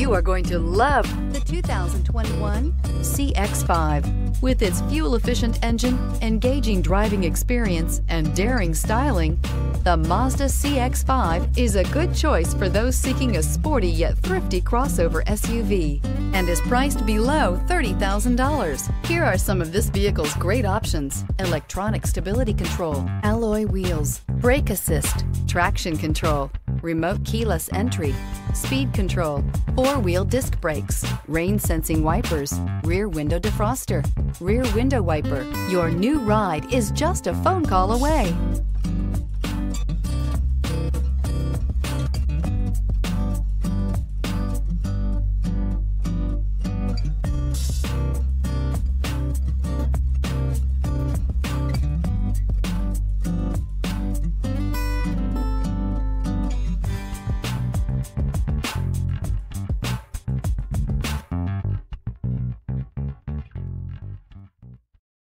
You are going to love the 2021 CX-5. With its fuel-efficient engine, engaging driving experience, and daring styling, the Mazda CX-5 is a good choice for those seeking a sporty yet thrifty crossover SUV and is priced below $30,000. Here are some of this vehicle's great options. Electronic stability control, alloy wheels, brake assist, traction control, remote keyless entry, speed control, four-wheel disc brakes, rain sensing wipers, rear window defroster, rear window wiper. Your new ride is just a phone call away.